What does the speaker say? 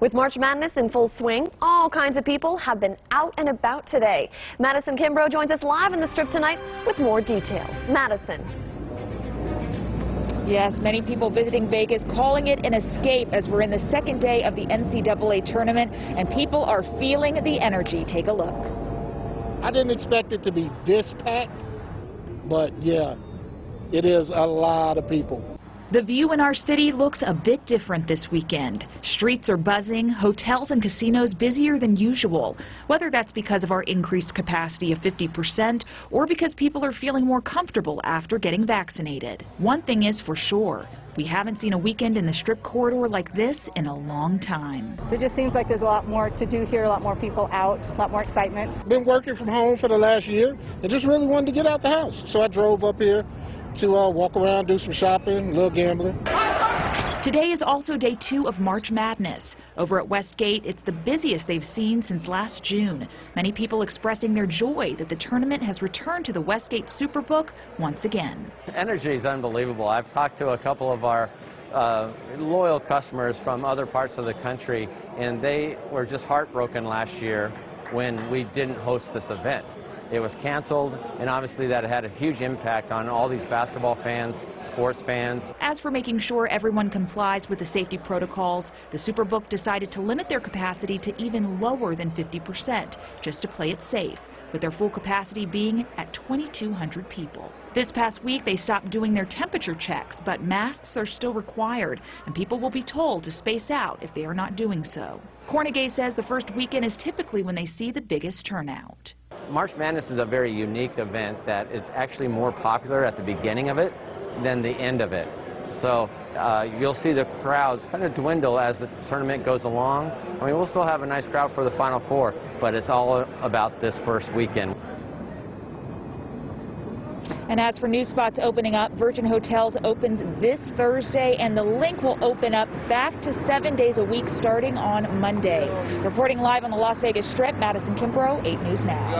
With March Madness in full swing, all kinds of people have been out and about today. Madison Kimbrough joins us live in the strip tonight with more details. Madison. Yes, many people visiting Vegas calling it an escape as we're in the second day of the NCAA tournament and people are feeling the energy. Take a look. I didn't expect it to be this packed, but yeah, it is a lot of people. The view in our city looks a bit different this weekend. Streets are buzzing, hotels and casinos busier than usual. Whether that's because of our increased capacity of 50% or because people are feeling more comfortable after getting vaccinated. One thing is for sure. We haven't seen a weekend in the Strip corridor like this in a long time. It just seems like there's a lot more to do here, a lot more people out, a lot more excitement. Been working from home for the last year and just really wanted to get out the house. So I drove up here to uh, walk around, do some shopping, a little gambling. Today is also day two of March Madness. Over at Westgate, it's the busiest they've seen since last June. Many people expressing their joy that the tournament has returned to the Westgate Superbook once again. Energy is unbelievable. I've talked to a couple of our uh, loyal customers from other parts of the country, and they were just heartbroken last year when we didn't host this event. It was canceled, and obviously that had a huge impact on all these basketball fans, sports fans. As for making sure everyone complies with the safety protocols, the Superbook decided to limit their capacity to even lower than 50%, just to play it safe, with their full capacity being at 2,200 people. This past week, they stopped doing their temperature checks, but masks are still required, and people will be told to space out if they are not doing so. Kornegay says the first weekend is typically when they see the biggest turnout. March Madness is a very unique event that it's actually more popular at the beginning of it than the end of it. So uh, you'll see the crowds kind of dwindle as the tournament goes along. I mean, we'll still have a nice crowd for the Final Four, but it's all about this first weekend. And as for new spots opening up, Virgin Hotels opens this Thursday, and the LINQ will open up back to seven days a week starting on Monday. Reporting live on the Las Vegas Strip, Madison Kimbrough, 8 News Now.